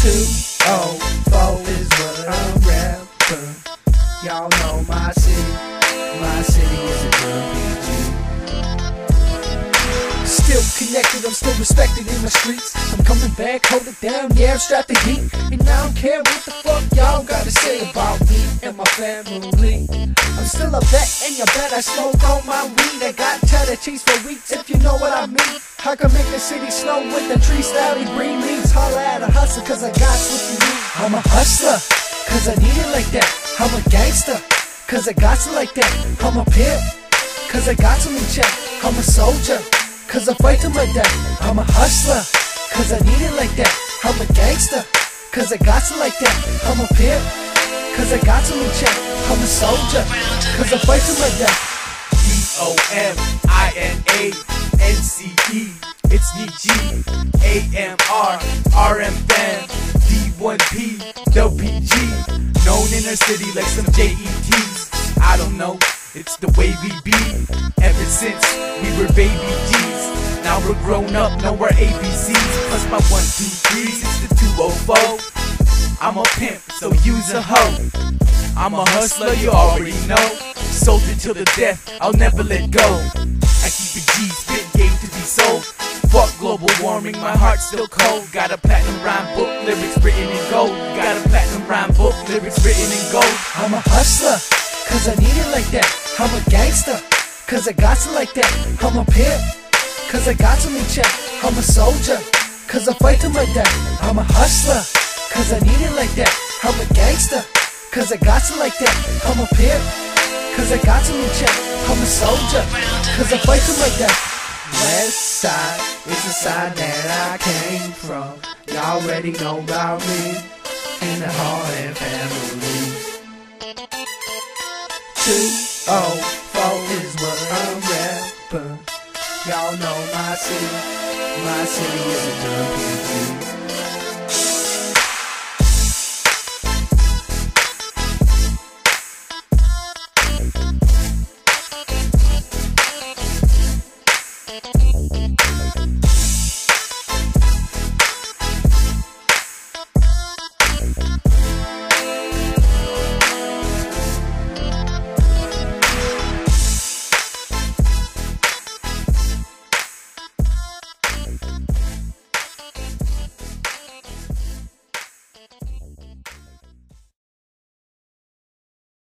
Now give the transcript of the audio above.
Two oh four is what I'm rapping. Y'all know my city. My city is a good PG. Still connected, I'm still respected in my streets. I'm coming back, hold it down, yeah, I'm strapped to heat. And I don't care what the fuck y'all gotta say about me and my family. I'm still a vet, and you bet I smoke all my weed. I got cheddar cheese for weeks, if you know what I mean. I can make the city snow with the tree style green leaves. Holla at a hustler, cause I got what you need. I'm a hustler, cause I need it like that. I'm a gangster, cause I got to like that. I'm a pimp, cause I got to in check. I'm a soldier, cause I fight to my death. I'm a hustler, cause I need it like that. I'm a gangster, cause I got to like that. I'm a pimp, cause I got to in check. I'm a soldier, cause I fight to my death. D-O-M-I-N-A-N-C-E It's G A-M-R R-M fan D1P Dope PG Known in our city like some J-E-T's I don't know, it's the way we be. Ever since we were baby G's Now we're grown up, know our ABCs Plus my one, two, threes, it's the 204 I'm a pimp, so use a hoe. I'm a hustler, you already know. Soldier till the death, I'll never let go. So. Fuck global warming, my heart's still cold. Got a platinum rhyme book, lyrics written in gold. Got a platinum rhyme book, lyrics written in gold. I'm a hustler, cause I need it like that. I'm a gangster, cause I got to like that. I'm a pimp, cause I got to me check. I'm a soldier, cause I fight to my death. I'm a hustler, cause I need it like that. I'm a gangster, cause I got to like that. I'm a pimp, cause I got to me check. I'm a soldier, cause I fight to my death. West side is the side that I came from. Y'all already know about me and the Harlan family. Two oh four is what I'm rapping. Y'all know my city. My city is a PG.